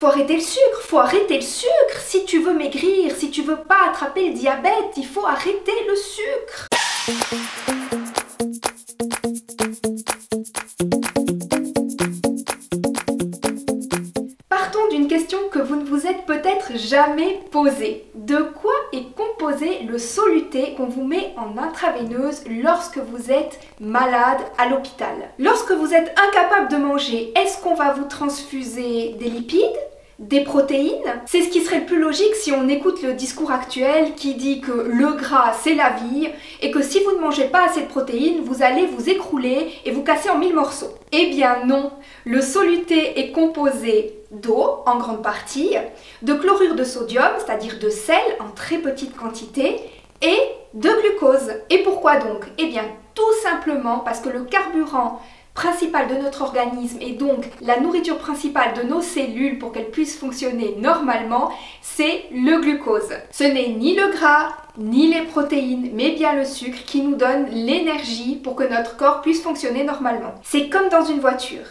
Faut arrêter le sucre, faut arrêter le sucre. Si tu veux maigrir, si tu veux pas attraper le diabète, il faut arrêter le sucre. Partons d'une question que vous ne vous êtes peut-être jamais posée. De quoi est composé le soluté qu'on vous met en intraveineuse lorsque vous êtes malade à l'hôpital? Lorsque vous êtes incapable de manger, est-ce qu'on va vous transfuser des lipides? Des protéines. C'est ce qui serait le plus logique si on écoute le discours actuel qui dit que le gras c'est la vie et que si vous ne mangez pas assez de protéines, vous allez vous écrouler et vous casser en mille morceaux. Eh bien non, le soluté est composé d'eau en grande partie, de chlorure de sodium, c'est-à-dire de sel en très petite quantité, et de glucose. Et pourquoi donc? Eh bien tout simplement parce que le carburant principal de notre organisme et donc la nourriture principale de nos cellules pour qu'elles puissent fonctionner normalement, c'est le glucose. Ce n'est ni le gras, ni les protéines, mais bien le sucre qui nous donne l'énergie pour que notre corps puisse fonctionner normalement. C'est comme dans une voiture.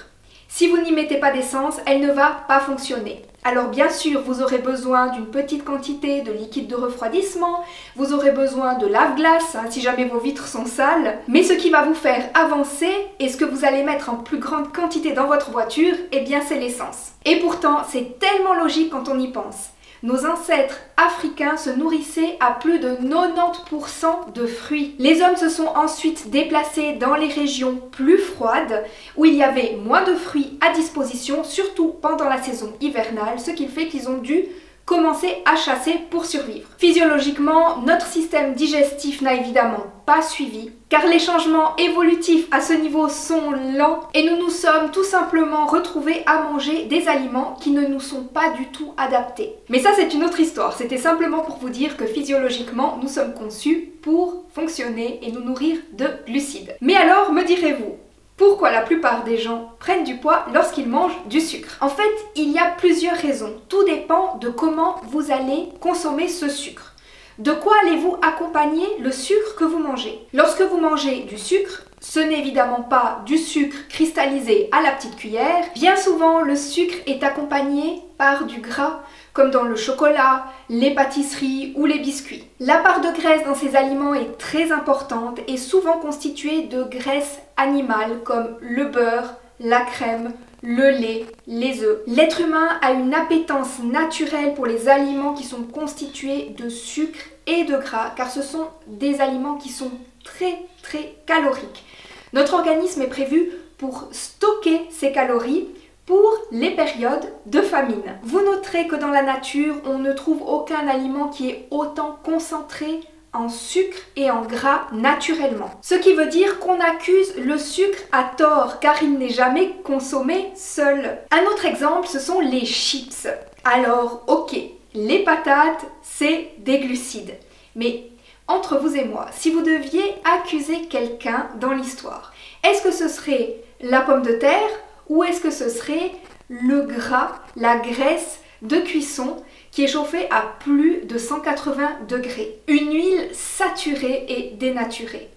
Si vous n'y mettez pas d'essence, elle ne va pas fonctionner. Alors bien sûr, vous aurez besoin d'une petite quantité de liquide de refroidissement, vous aurez besoin de lave-glace hein, si jamais vos vitres sont sales, mais ce qui va vous faire avancer et ce que vous allez mettre en plus grande quantité dans votre voiture, eh bien c'est l'essence. Et pourtant, c'est tellement logique quand on y pense. Nos ancêtres africains se nourrissaient à plus de 90% de fruits. Les hommes se sont ensuite déplacés dans les régions plus froides où il y avait moins de fruits à disposition, surtout pendant la saison hivernale, ce qui fait qu'ils ont dû commencer à chasser pour survivre. Physiologiquement, notre système digestif n'a évidemment pas suivi, car les changements évolutifs à ce niveau sont lents et nous nous sommes tout simplement retrouvés à manger des aliments qui ne nous sont pas du tout adaptés. Mais ça c'est une autre histoire, c'était simplement pour vous dire que physiologiquement nous sommes conçus pour fonctionner et nous nourrir de glucides. Mais alors, me direz-vous, pourquoi la plupart des gens prennent du poids lorsqu'ils mangent du sucre? En fait, il y a plusieurs raisons. Tout dépend de comment vous allez consommer ce sucre. De quoi allez-vous accompagner le sucre que vous mangez? Lorsque vous mangez du sucre, ce n'est évidemment pas du sucre cristallisé à la petite cuillère. Bien souvent, le sucre est accompagné par du gras, comme dans le chocolat, les pâtisseries ou les biscuits. La part de graisse dans ces aliments est très importante et souvent constituée de graisse animale comme le beurre, la crème, le lait, les œufs. L'être humain a une appétence naturelle pour les aliments qui sont constitués de sucre et de gras car ce sont des aliments qui sont très très caloriques. Notre organisme est prévu pour stocker ces calories pour les périodes de famine. Vous noterez que dans la nature, on ne trouve aucun aliment qui est autant concentré en sucre et en gras naturellement. Ce qui veut dire qu'on accuse le sucre à tort car il n'est jamais consommé seul. Un autre exemple, ce sont les chips. Alors, ok, les patates, c'est des glucides. Mais entre vous et moi, si vous deviez accuser quelqu'un dans l'histoire, est-ce que ce serait la pomme de terre ou est-ce que ce serait le gras, la graisse de cuisson qui est chauffée à plus de 180 degrés? Une huile saturée et dénaturée.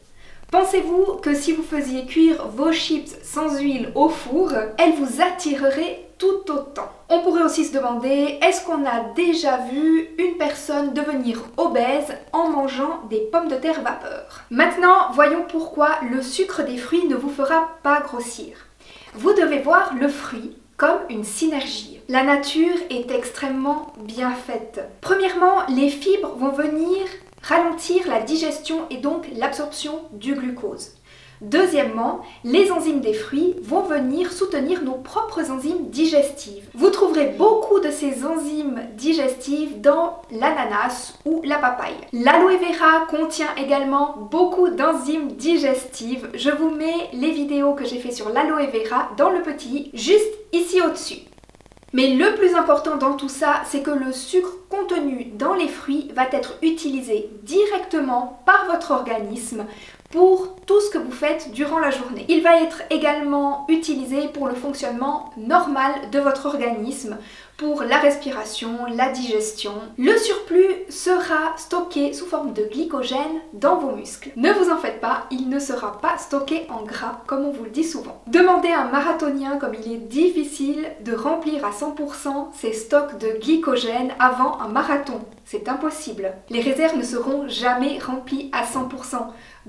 Pensez-vous que si vous faisiez cuire vos chips sans huile au four, elles vous attireraient tout autant? On pourrait aussi se demander, est-ce qu'on a déjà vu une personne devenir obèse en mangeant des pommes de terre vapeur? Maintenant, voyons pourquoi le sucre des fruits ne vous fera pas grossir. Vous devez voir le fruit comme une synergie. La nature est extrêmement bien faite. Premièrement, les fibres vont venir ralentir la digestion et donc l'absorption du glucose. Deuxièmement, les enzymes des fruits vont venir soutenir nos propres enzymes digestives. Vous trouverez beaucoup de ces enzymes digestives dans l'ananas ou la papaye. L'aloe vera contient également beaucoup d'enzymes digestives. Je vous mets les vidéos que j'ai fait sur l'aloe vera dans le petit juste ici. Mais le plus important dans tout ça, c'est que le sucre contenu dans les fruits va être utilisé directement par votre organisme pour tout ce que vous faites durant la journée. Il va être également utilisé pour le fonctionnement normal de votre organisme, pour la respiration, la digestion. Le surplus sera stocké sous forme de glycogène dans vos muscles. Ne vous en faites pas, il ne sera pas stocké en gras comme on vous le dit souvent. Demandez à un marathonien comme il est difficile de remplir à 100% ses stocks de glycogène avant un marathon. C'est impossible. Les réserves ne seront jamais remplies à 100%.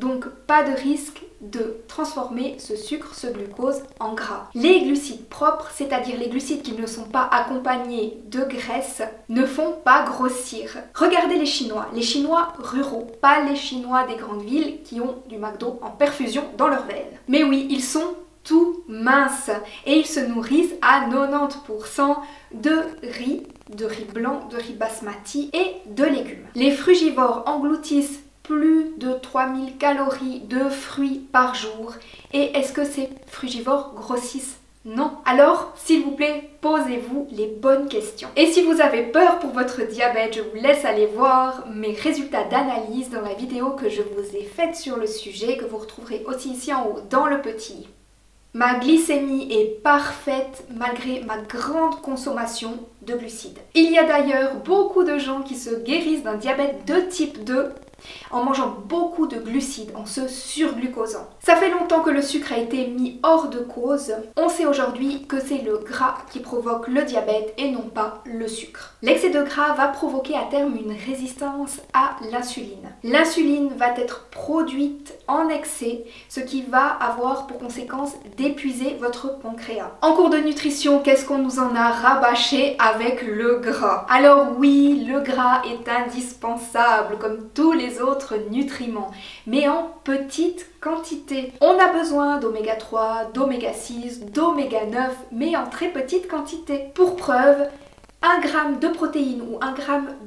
Donc pas de risque de transformer ce sucre, ce glucose en gras. Les glucides propres, c'est-à-dire les glucides qui ne sont pas accompagnés de graisse, ne font pas grossir. Regardez les Chinois, les Chinois ruraux, pas les Chinois des grandes villes qui ont du McDo en perfusion dans leurs veines. Mais oui, ils sont tout minces et ils se nourrissent à 90% de riz, de riz blanc, de riz basmati et de légumes. Les frugivores engloutissent plus de 3000 calories de fruits par jour. Et est-ce que ces frugivores grossissent? Non. Alors, s'il vous plaît, posez-vous les bonnes questions. Et si vous avez peur pour votre diabète, je vous laisse aller voir mes résultats d'analyse dans la vidéo que je vous ai faite sur le sujet, que vous retrouverez aussi ici en haut dans le petit. Ma glycémie est parfaite malgré ma grande consommation de glucides. Il y a d'ailleurs beaucoup de gens qui se guérissent d'un diabète de type 2 en mangeant beaucoup de glucides, en se surglucosant. Ça fait longtemps que le sucre a été mis hors de cause. On sait aujourd'hui que c'est le gras qui provoque le diabète et non pas le sucre. L'excès de gras va provoquer à terme une résistance à l'insuline. L'insuline va être produite en excès, ce qui va avoir pour conséquence d'épuiser votre pancréas. En cours de nutrition, qu'est-ce qu'on nous en a rabâché avec le gras? Alors oui, le gras est indispensable comme tous les autres nutriments, mais en petite quantité. On a besoin d'oméga 3, d'oméga 6, d'oméga 9, mais en très petite quantité. Pour preuve, 1 g de protéines ou 1 g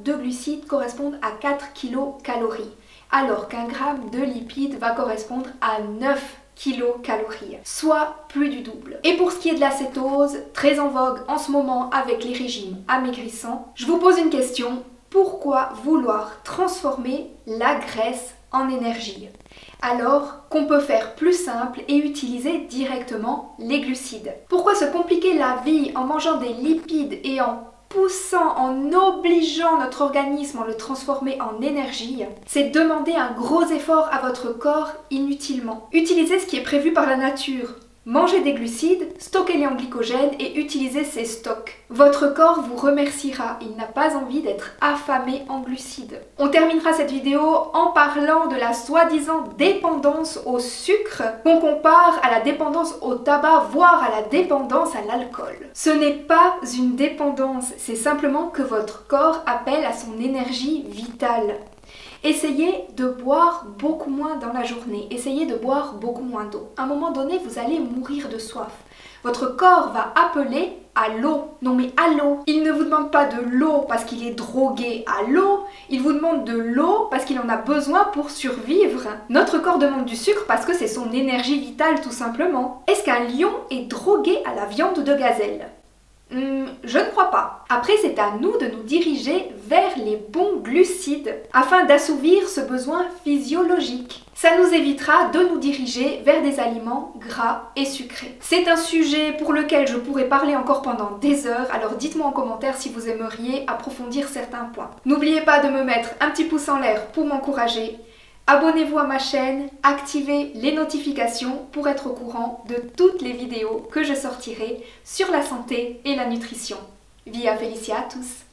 de glucides correspondent à 4 kilocalories, alors qu'un gramme de lipides va correspondre à 9 kilocalories, soit plus du double. Et pour ce qui est de l'acétose, très en vogue en ce moment avec les régimes amaigrissants, je vous pose une question, pourquoi vouloir transformer la graisse en énergie? Alors qu'on peut faire plus simple et utiliser directement les glucides. Pourquoi se compliquer la vie en mangeant des lipides et en poussant, en obligeant notre organisme à le transformer en énergie, c'est demander un gros effort à votre corps inutilement. Utilisez ce qui est prévu par la nature. Mangez des glucides, stockez-les en glycogène et utilisez ces stocks. Votre corps vous remerciera, il n'a pas envie d'être affamé en glucides. On terminera cette vidéo en parlant de la soi-disant dépendance au sucre qu'on compare à la dépendance au tabac, voire à la dépendance à l'alcool. Ce n'est pas une dépendance, c'est simplement que votre corps appelle à son énergie vitale. Essayez de boire beaucoup moins dans la journée, essayez de boire beaucoup moins d'eau. À un moment donné, vous allez mourir de soif. Votre corps va appeler à l'eau. Non mais à l'eau. Il ne vous demande pas de l'eau parce qu'il est drogué à l'eau, il vous demande de l'eau parce qu'il en a besoin pour survivre. Notre corps demande du sucre parce que c'est son énergie vitale tout simplement. Est-ce qu'un lion est drogué à la viande de gazelle? Hmm, je ne crois pas. Après, c'est à nous de nous diriger vers les bons glucides afin d'assouvir ce besoin physiologique. Ça nous évitera de nous diriger vers des aliments gras et sucrés. C'est un sujet pour lequel je pourrais parler encore pendant des heures, alors dites-moi en commentaire si vous aimeriez approfondir certains points. N'oubliez pas de me mettre un petit pouce en l'air pour m'encourager Abonnez-vous à ma chaîne, activez les notifications pour être au courant de toutes les vidéos que je sortirai sur la santé et la nutrition. Via Felicia à tous